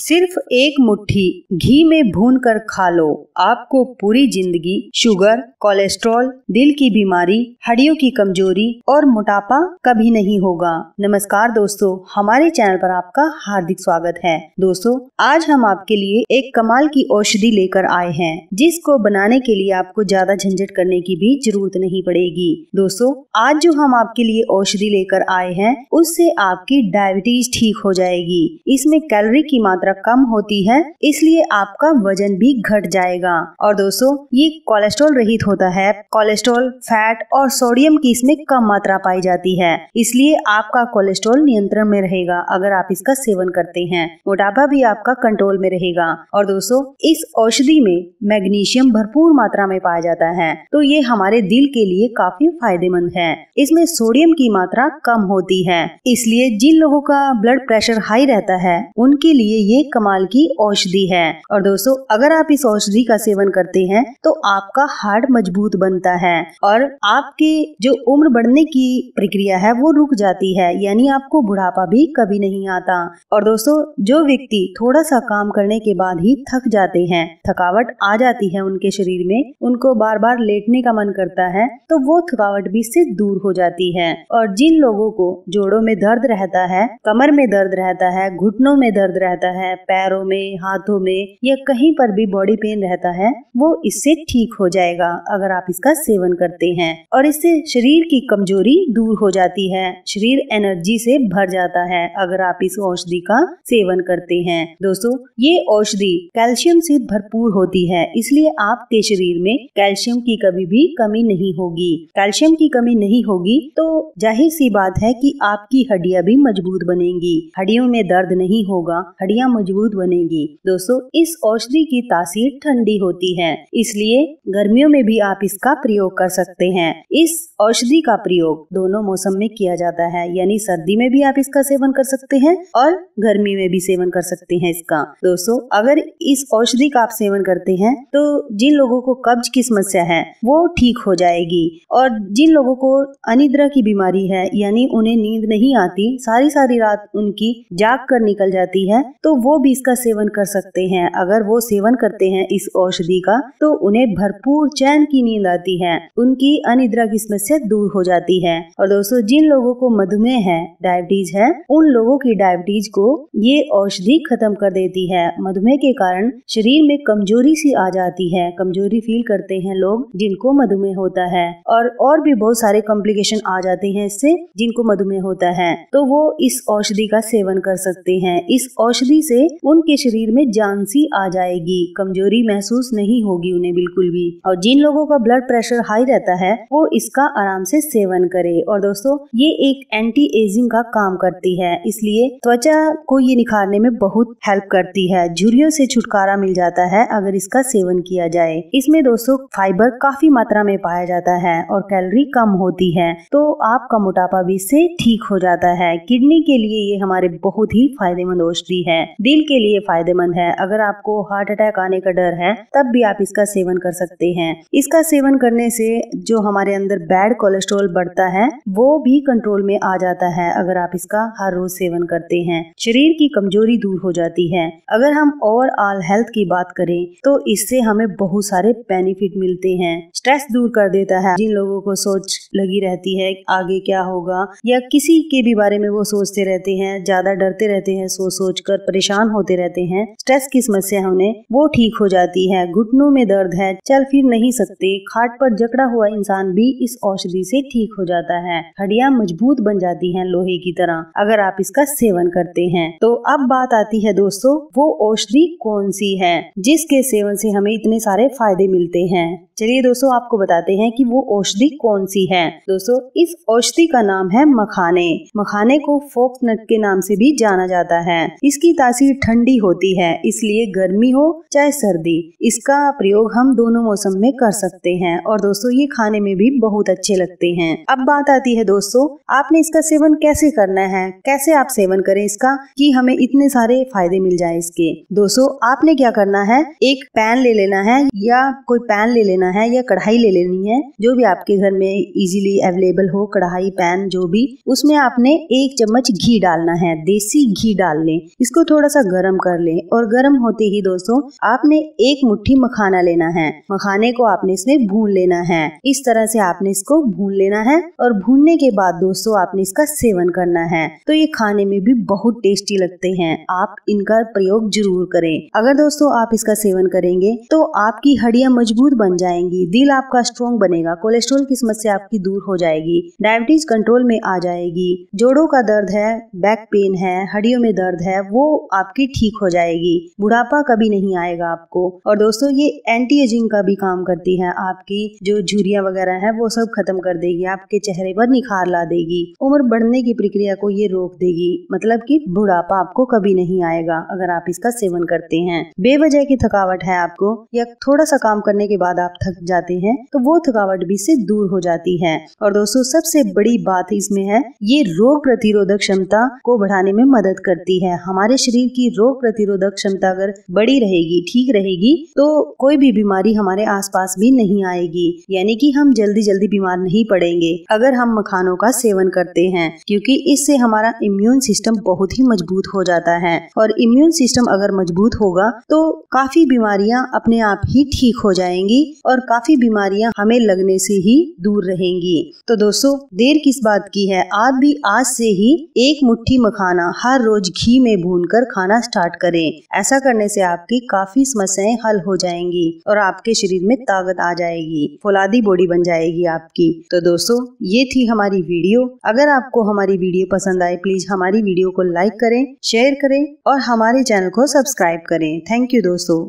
सिर्फ़ एक मुट्ठी घी में भून कर खा लो। आपको पूरी ज़िंदगी शुगर, कोलेस्ट्रॉल, दिल की बीमारी, हड्डियों की कमज़ोरी और मोटापा कभी नहीं होगा। नमस्कार दोस्तों, हमारे चैनल पर आपका हार्दिक स्वागत है। दोस्तों, आज हम आपके लिए एक कमाल की औषधि लेकर आए हैं, जिसको बनाने के लिए आपको ज़्यादा झंझट करने की भी ज़रूरत नहीं पड़ेगी। दोस्तों, आज जो हम आपके लिए औषधि लेकर आए हैं, उससे आपकी डायबिटीज़ ठीक हो जाएगी। इसमें कैलोरी की मात्रा मात्रा कम होती है, इसलिए आपका वज़न भी घट जाएगा। और दोस्तों, ये कोलेस्ट्रॉल रहित होता है। कोलेस्ट्रॉल फैट और सोडियम की इसमें कम मात्रा पाई जाती है। इसलिए आपका कोलेस्ट्रॉल नियंत्रण में रहेगा, अगर आप इसका सेवन करते हैं। मोटापा भी आपका कंट्रोल में रहेगा। और दोस्तों, इस औषधि में मैग्नीशियम भरपूर मात्रा में पाया जाता है। तो ये हमारे दिल के लिए काफ़ी फ़ायदेमंद है। इसमें सोडियम की मात्रा कम होती है। इसलिए जिन लोगों का ब्लड प्रेशर हाई रहता है, उनके लिए ये कमाल की औषधि है। और दोस्तों, अगर आप इस औषधि का सेवन करते हैं तो आपका हार्ट मज़बूत बनता है और आपके जो उम्र बढ़ने की प्रक्रिया है, वो रुक जाती है। यानी आपको बुढ़ापा भी कभी नहीं आता। और दोस्तों, जो व्यक्ति थोड़ा सा काम करने के बाद ही थक जाते हैं, थकावट आ जाती है उनके शरीर में, उनको बार बार लेटने का मन करता है तो वो थकावट भी इससे दूर हो जाती है। और जिन लोगों को जोड़ों में दर्द रहता है, कमर में दर्द रहता है, घुटनों में दर्द रहता है है, पैरों में, हाथों में, या कहीं पर भी बॉडी पेन रहता है, वो इससे ठीक हो जाएगा, अगर आप इसका सेवन करते हैं। और इससे शरीर की कमज़ोरी दूर हो जाती है, शरीर एनर्जी से भर जाता है, अगर आप इस औषधि का सेवन करते हैं। दोस्तों, ये औषधि कैल्शियम से भरपूर होती है, इसलिए आपके शरीर में कैल्शियम की कभी भी कमी नहीं होगी। कैल्शियम की कमी नहीं होगी तो ज़ाहिर सी बात है कि आपकी हड्डियाँ भी मज़बूत बनेंगी। हड्डियों में दर्द नहीं होगा, हड्डियाँ मज़बूत बनेगी। दोस्तों, इस औषधि की तासीर ठंडी होती है, इसलिए गर्मियों में भी आप इसका प्रयोग कर सकते हैं। इस औषधि का प्रयोग दोनों मौसम में किया जाता है, यानी सर्दी में भी आप इसका सेवन कर सकते हैं और गर्मी में भी सेवन कर सकते हैं इसका। दोस्तों, अगर इस औषधि का आप सेवन करते हैं तो जिन लोगों को कब्ज की समस्या है, वो ठीक हो जाएगी। और जिन लोगों को अनिद्रा की बीमारी है, यानी उन्हें नींद नहीं आती, सारी सारी रात उनकी जाग कर निकल जाती है तो वो भी इसका सेवन कर सकते हैं। अगर वो सेवन करते हैं इस औषधि का तो उन्हें भरपूर चैन की नींद आती है। उनकी अनिद्रा की समस्या दूर हो जाती है। और दोस्तों, जिन लोगों को मधुमेह है, डायबिटीज़ है, उन लोगों की डायबिटीज़ को ये औषधि खत्म कर देती है। मधुमेह के कारण शरीर में कमज़ोरी सी आ जाती है। कमज़ोरी फील करते हैं लोग जिनको मधुमेह होता है। और और भी बहुत सारे कॉम्प्लिकेशन आ जाते हैं इससे जिनको मधुमेह होता है। तो वो इस औषधि का सेवन कर सकते हैं। इस औषधि से उनके शरीर में जान सी आ जाएगी। कमज़ोरी महसूस नहीं होगी उन्हें बिल्कुल भी। और जिन लोगों का ब्लड प्रेशर हाई रहता है, वो इसका आराम से सेवन करे। और दोस्तों, ये एक एंटी एजिंग का काम करती है। इसलिए त्वचा को ये निखारने में बहुत हेल्प करती है। झुरियों से छुटकारा मिल जाता है अगर इसका सेवन किया जाए। इसमें दोस्तों फाइबर काफ़ी मात्रा में पाया जाता है और कैलोरी कम होती है। तो आपका मोटापा भी इससे ठीक हो जाता है। किडनी के लिए ये हमारे बहुत ही फ़ायदेमंद औषधि है। दिल के लिए फ़ायदेमंद है। अगर आपको हार्ट अटैक आने का डर है, तब भी आप इसका सेवन कर सकते हैं। इसका सेवन करने से जो हमारे अंदर बैड कोलेस्ट्रॉल बढ़ता है, वो भी कंट्रोल में आ जाता है, अगर आप इसका हर रोज सेवन करते हैं। शरीर की कमज़ोरी दूर हो जाती है। अगर हम ओवरऑल हेल्थ की बात करें तो इससे हमें बहुत सारे बेनिफिट मिलते हैं। स्ट्रेस दूर कर देता है। जिन लोगों को सोच लगी रहती है, आगे क्या होगा, या किसी के भी बारे में वो सोचते रहते हैं, ज़्यादा डरते रहते हैं सोच सोच कर परेशान परेशान होते रहते हैं। स्ट्रेस की समस्या होने वो ठीक हो जाती है। घुटनों में दर्द है, चल फिर नहीं सकते। खाट पर जकड़ा हुआ इंसान भी इस औषधि से ठीक हो जाता है। हड्डियाँ मज़बूत बन जाती हैं लोहे की तरह। अगर आप इसका सेवन करते हैं तो अब बात आती है दोस्तों, वो औषधि कौन सी है, जिसके सेवन से हमें इतने सारे फ़ायदे मिलते हैं। चलिए दोस्तों, आपको बताते हैं कि वो औषधि कौन सी है। दोस्तों, इस औषधि का नाम है मखाने। मखाने को फोक्स नट के नाम से भी जाना जाता है। इसकी तासीर ठंडी होती है, इसलिए गर्मी हो चाहे सर्दी, इसका प्रयोग हम दोनों मौसम में कर सकते हैं। और दोस्तों, ये खाने में भी बहुत अच्छे लगते हैं। अब बात आती है दोस्तों, आपने इसका सेवन कैसे करना है? कैसे आप सेवन करें इसका कि हमें इतने सारे फ़ायदे मिल जाए इसके? दोस्तों, आपने क्या करना है? एक पैन ले लेना है या कोई पैन ले लेना है या कढ़ाई ले लेनी है, जो भी आपके घर में इजीली अवेलेबल हो, कढ़ाई, पैन, जो भी, उसमें आपने एक चम्मच घी डालना है, देसी घी डाल लें। इसको थोड़ा सा गर्म कर लें और गर्म होते ही दोस्तों, आपने एक मुट्ठी मखाना लेना है। मखाने को आपने इसमें भून लेना है। इस तरह से आपने इसको भून लेना है और भूनने के बाद दोस्तों, आपने इसका सेवन करना है। तो ये खाने में भी बहुत टेस्टी लगते हैं। आप इनका प्रयोग ज़रूर करें। अगर दोस्तों, आप इसका सेवन करेंगे तो आपकी हड्डियाँ मज़बूत बन जाएँगी, दिल आपका स्ट्रॉन्ग बनेगा कोलेस्ट्रोल की समस्या आपकी दूर हो जाएगी डायबिटीज़ कंट्रोल में आ जाएगी, जोड़ों का दर्द है बैक पेन है, हड्डियों में दर्द है, वो आपकी ठीक हो जाएगी। बुढ़ापा कभी नहीं आएगा आपको। और दोस्तों, ये एंटी एजिंग का भी काम करती है आपकी। जो झुरिया वगैरह है, वो सब खत्म कर देगी, आपके चेहरे पर निखार ला देगी। उम्र बढ़ने की प्रक्रिया को ये रोक देगी। मतलब की बुढ़ापा आपको कभी नहीं आएगा, अगर आप इसका सेवन करते हैं। बेवजह की थकावट है आपको, या थोड़ा सा काम करने के बाद आप थक जाते हैं तो वो थकावट भी से दूर हो जाती है। और दोस्तों, सबसे बड़ी बात इसमें है, ये रोग प्रतिरोधक क्षमता को बढ़ाने में मदद करती है। हमारे शरीर की रोग प्रतिरोधक क्षमता अगर बड़ी रहेगी, ठीक रहेगी तो कोई भी बीमारी हमारे आसपास भी नहीं आएगी। यानी कि हम जल्दी जल्दी बीमार नहीं पड़ेंगे, अगर हम मखानों का सेवन करते हैं, क्योंकि इससे हमारा इम्यून सिस्टम बहुत ही मज़बूत हो जाता है। और इम्यून सिस्टम अगर मज़बूत होगा तो काफ़ी बीमारियाँ अपने आप ही ठीक हो जाएँगी और काफ़ी बीमारियाँ हमें लगने से ही दूर रहेंगी। तो दोस्तों, देर किस बात की है? आप भी आज से ही एक मुट्ठी मखाना हर रोज घी में भून कर खाना स्टार्ट करें। ऐसा करने से आपकी काफ़ी समस्याएँ हल हो जाएँगी और आपके शरीर में ताकत आ जाएगी। फौलादी बॉडी बन जाएगी आपकी। तो दोस्तों, ये थी हमारी वीडियो। अगर आपको हमारी वीडियो पसंद आए प्लीज़ हमारी वीडियो को लाइक करें शेयर करें और हमारे चैनल को सब्सक्राइब करें। थैंक यू दोस्तों।